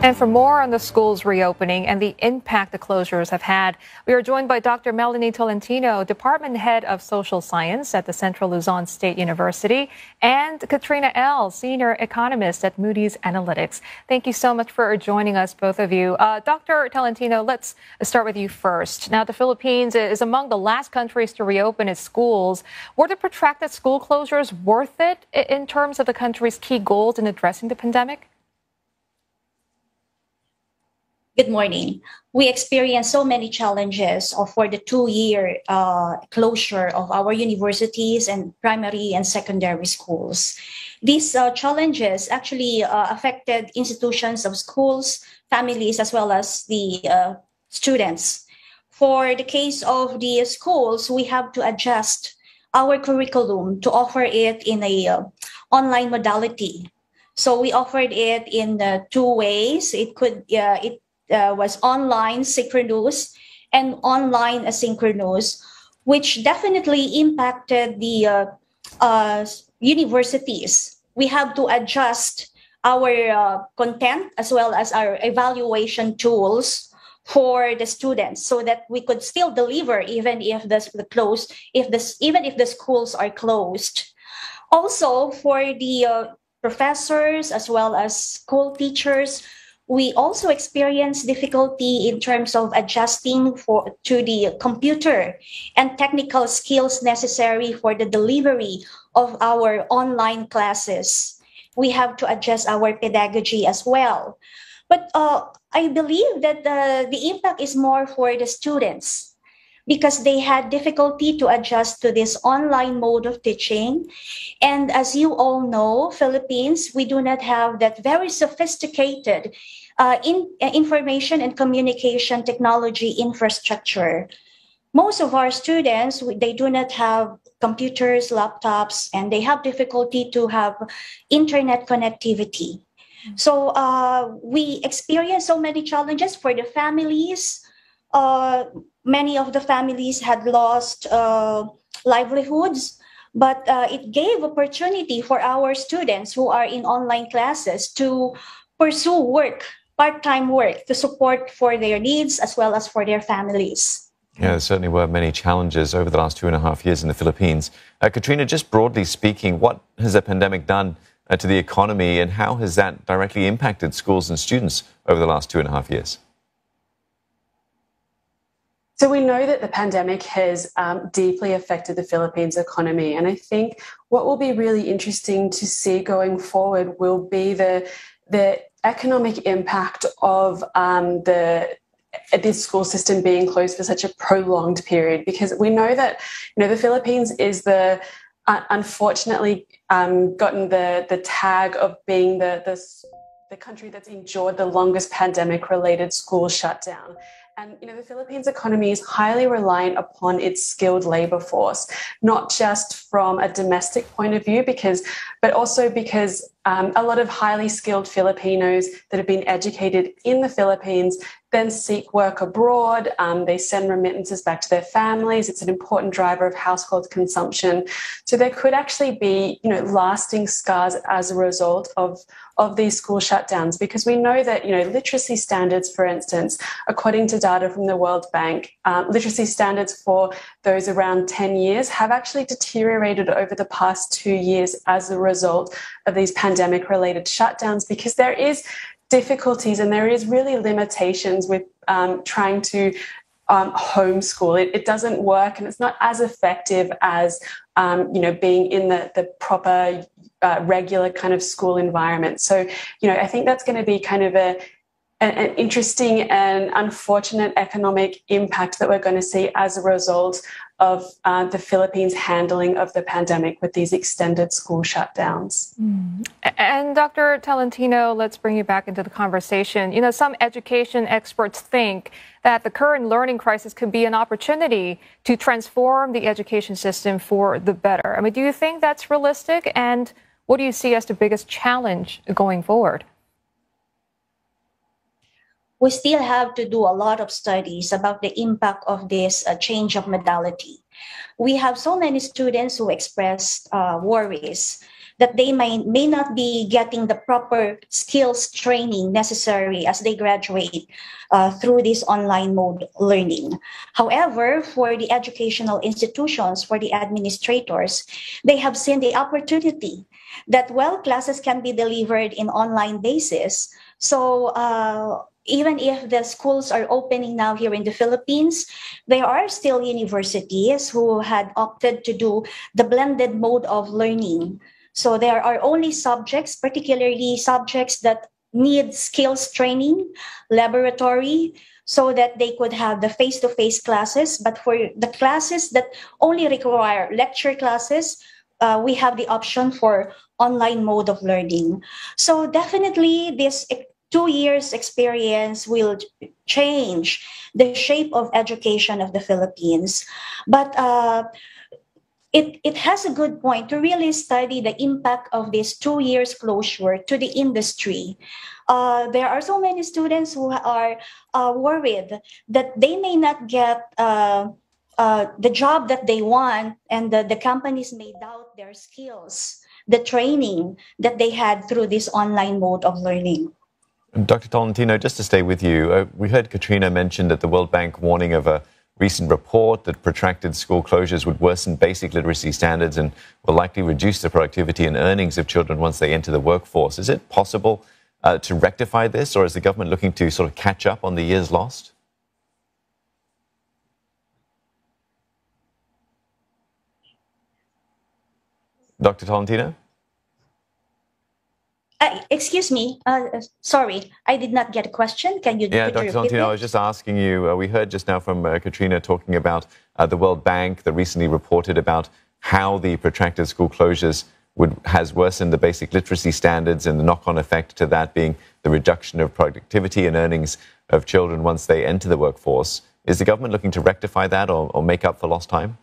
And for more on the schools reopening and the impact the closures have had, we are joined by Dr. Melanie Tolentino, Department Head of Social Science at the Central Luzon State University, and Katrina Ell, Senior Economist at Moody's Analytics. Thank you so much for joining us, both of you. Uh, Dr. Tolentino, let's start with you first. Now, the Philippines is among the last countries to reopen its schools. Were the protracted school closures worth it in terms of the country's key goals in addressing the pandemic? Good morning. We experienced so many challenges for the two-year uh, closure of our universities and primary and secondary schools. These uh, challenges actually uh, affected institutions of schools, families, as well as the uh, students. For the case of the schools, we have to adjust our curriculum to offer it in a uh, online modality. So we offered it in two ways. It could it uh, was online synchronous and online asynchronous, which definitely impacted the uh, uh, universities. We have to adjust our uh, content as well as our evaluation tools for the students so that we could still deliver even if the, the close if this even if the schools are closed also for the uh, professors as well as school teachers we also experience difficulty in terms of adjusting for to the computer and technical skills necessary for the delivery of our online classes. We have to adjust our pedagogy as well. But uh, I believe that the, the impact is more for the students because they had difficulty to adjust to this online mode of teaching. And as you all know, Philippines, we do not have that very sophisticated uh, in, uh, information and communication technology infrastructure. Most of our students, they do not have computers, laptops, and they have difficulty to have internet connectivity. So uh, we experience so many challenges for the families. Uh, many of the families had lost uh, livelihoods, but uh, it gave opportunity for our students who are in online classes to pursue work part-time work to support for their needs as well as for their families. Yeah, there certainly were many challenges over the last two and a half years in the Philippines. Uh, Katrina, just broadly speaking, what has the pandemic done uh, to the economy and how has that directly impacted schools and students over the last two and a half years? So we know that the pandemic has um, deeply affected the Philippines economy, and I think what will be really interesting to see going forward will be the the economic impact of um, the this school system being closed for such a prolonged period because we know that you know the Philippines is the uh, unfortunately um, gotten the the tag of being the the the country that's endured the longest pandemic related school shutdown and you know, the Philippines economy is highly reliant upon its skilled labor force, not just from a domestic point of view, because, but also because um, a lot of highly skilled Filipinos that have been educated in the Philippines then seek work abroad. Um, they send remittances back to their families. It's an important driver of household consumption. So there could actually be, you know, lasting scars as a result of of these school shutdowns because we know that you know literacy standards for instance according to data from the world bank um, literacy standards for those around 10 years have actually deteriorated over the past two years as a result of these pandemic related shutdowns because there is difficulties and there is really limitations with um, trying to um, homeschool. It, it, doesn't work and it's not as effective as um, you know being in the the proper uh, regular kind of school environment. So you know I think that's going to be kind of a an, interesting and unfortunate economic impact that we're going to see as a result of uh, the Philippines' handling of the pandemic with these extended school shutdowns. Mm. And Dr. Tolentino, let's bring you back into the conversation. You know, some education experts think that the current learning crisis could be an opportunity to transform the education system for the better. I mean, do you think that's realistic? And what do you see as the biggest challenge going forward? We still have to do a lot of studies about the impact of this uh, change of modality. We have so many students who expressed uh, worries that they may, may not be getting the proper skills training necessary as they graduate uh, through this online mode learning. However, for the educational institutions, for the administrators, they have seen the opportunity that well classes can be delivered in online basis. So uh, even if the schools are opening now here in the Philippines, there are still universities who had opted to do the blended mode of learning. So there are only subjects, particularly subjects that need skills training, laboratory, so that they could have the face to face classes. But for the classes that only require lecture classes, uh, we have the option for online mode of learning. So definitely this two years experience will change the shape of education of the Philippines. But uh, it, it has a good point to really study the impact of this two years closure to the industry. Uh, there are so many students who are uh, worried that they may not get uh, uh the job that they want and the, the companies may doubt their skills, the training that they had through this online mode of learning. Dr. Tolentino, just to stay with you, uh, we heard Katrina mention that the World Bank warning of a recent report that protracted school closures would worsen basic literacy standards and will likely reduce the productivity and earnings of children once they enter the workforce. Is it possible uh, to rectify this, or is the government looking to sort of catch up on the years lost? Dr. Tolentino? Uh, excuse me. Uh, sorry, I did not get a question. Can you? Yeah, Dr. Tolentino, I was just asking you. Uh, we heard just now from uh, Katrina talking about uh, the World Bank that recently reported about how the protracted school closures would has worsened the basic literacy standards and the knock-on effect to that being the reduction of productivity and earnings of children once they enter the workforce. Is the government looking to rectify that or, or make up for lost time?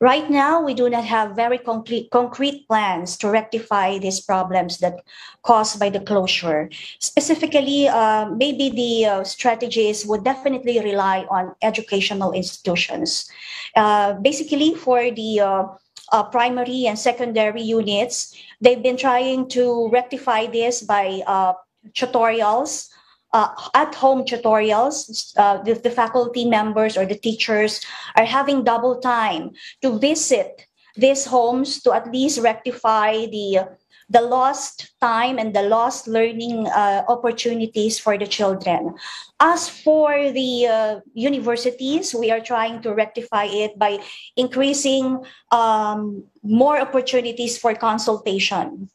Right now, we do not have very concrete, concrete plans to rectify these problems that caused by the closure. Specifically, uh, maybe the uh, strategies would definitely rely on educational institutions. Uh, basically, for the uh, uh, primary and secondary units, they've been trying to rectify this by uh, tutorials uh, at-home tutorials. Uh, the, the faculty members or the teachers are having double time to visit these homes to at least rectify the the lost time and the lost learning uh, opportunities for the children. As for the uh, universities, we are trying to rectify it by increasing um, more opportunities for consultation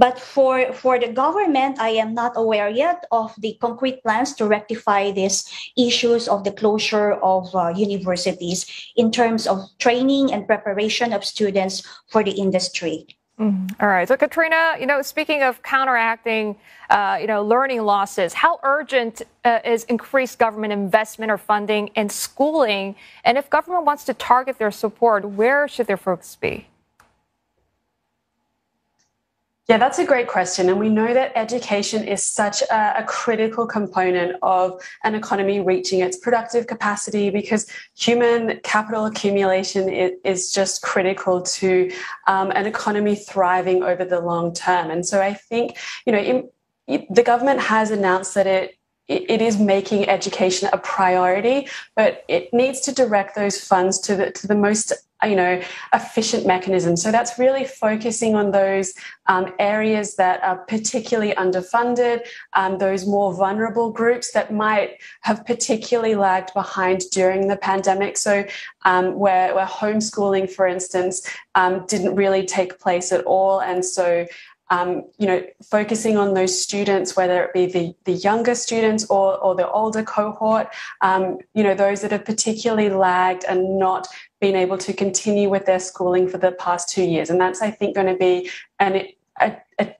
but for, for the government, I am not aware yet of the concrete plans to rectify these issues of the closure of uh, universities in terms of training and preparation of students for the industry. Mm. All right. So, Katrina, you know, speaking of counteracting, uh, you know, learning losses, how urgent uh, is increased government investment or funding in schooling? And if government wants to target their support, where should their focus be? Yeah, that's a great question. And we know that education is such a, a, critical component of an economy reaching its productive capacity because human capital accumulation is, is just critical to um, an economy thriving over the long term. And so I think, you know, in, the government has announced that it it is making education a priority, but it needs to direct those funds to the to the most you know efficient mechanisms. So that's really focusing on those um, areas that are particularly underfunded, um, those more vulnerable groups that might have particularly lagged behind during the pandemic. So um, where, where homeschooling, for instance, um, didn't really take place at all, and so um, you know, focusing on those students, whether it be the, the younger students or, or the older cohort, um, you know, those that have particularly lagged and not been able to continue with their schooling for the past two years. And that's, I think, going to be an, a, a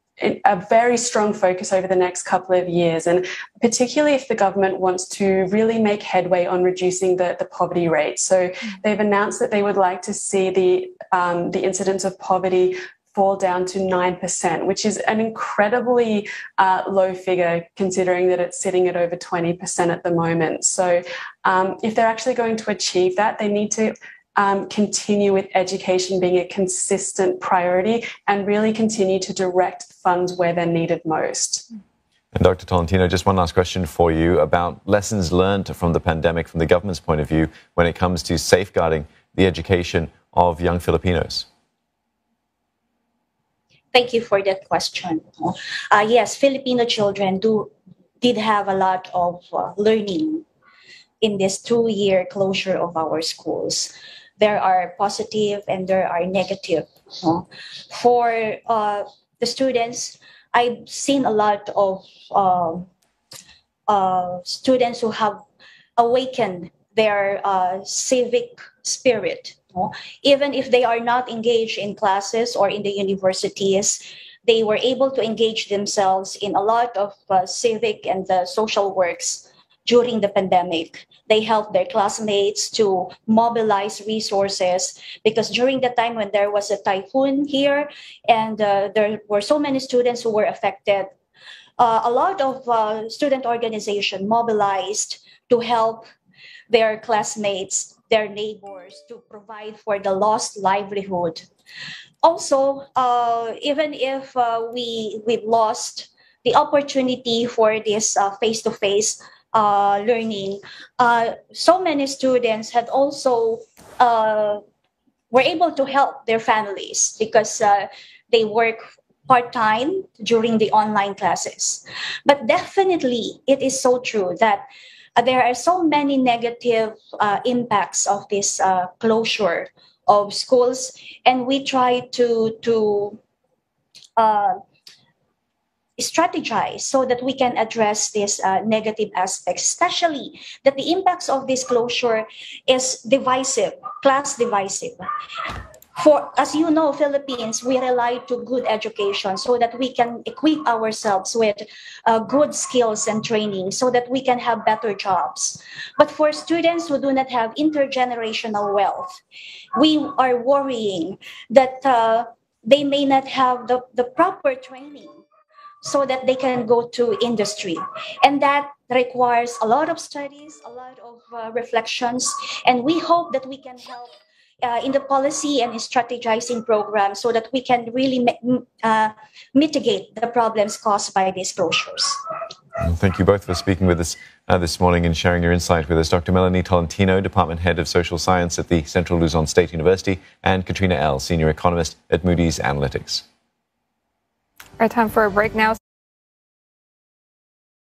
a very strong focus over the next couple of years, and particularly if the government wants to really make headway on reducing the, the poverty rate. So mm. they've announced that they would like to see the um, the incidence of poverty fall down to 9%, which is an incredibly uh, low figure considering that it's sitting at over 20% at the moment. So, um, if they're actually going to achieve that, they need to um, continue with education being a consistent priority and really continue to direct funds where they're needed most. And Dr. Tolentino, just one last question for you about lessons learned from the pandemic from the government's point of view when it comes to safeguarding the education of young Filipinos. Thank you for that question. Uh, yes, Filipino children do did have a lot of uh, learning in this two-year closure of our schools. There are positive and there are negative. Uh, for uh, the students, I've seen a lot of um, uh, students who have awakened their uh, civic spirit even if they are not engaged in classes or in the universities, they were able to engage themselves in a lot of uh, civic and uh, social works during the pandemic. They helped their classmates to mobilize resources because during the time when there was a typhoon here and uh, there were so many students who were affected, uh, a lot of uh, student organization mobilized to help their classmates their neighbors to provide for the lost livelihood. Also, uh, even if uh, we we've lost the opportunity for this uh, face-to-face uh, learning, uh, so many students had also uh, were able to help their families because they work part-time during the online classes. But definitely, it is so true that uh, there are so many negative uh, impacts of this uh, closure of schools, and we try to to uh, strategize so that we can address these uh, negative aspects, especially that the impacts of this closure is divisive, class divisive for as you know philippines we rely to good education so that we can equip ourselves with uh, good skills and training so that we can have better jobs. But for students who do not have intergenerational wealth we are worrying that uh, they may not have the, the proper training so that they can go to industry. And that requires a lot of studies a lot of uh, reflections. And we hope that we can help uh, in the policy and strategizing program so that we can really uh, mitigate the problems caused by these closures. Thank you both for speaking with us uh, this morning and sharing your insight with us. Dr. Melanie Tolentino, Department Head of Social Science at the Central Luzon State University, and Katrina Ell, Senior Economist at Moody's Analytics. Our time for a break now.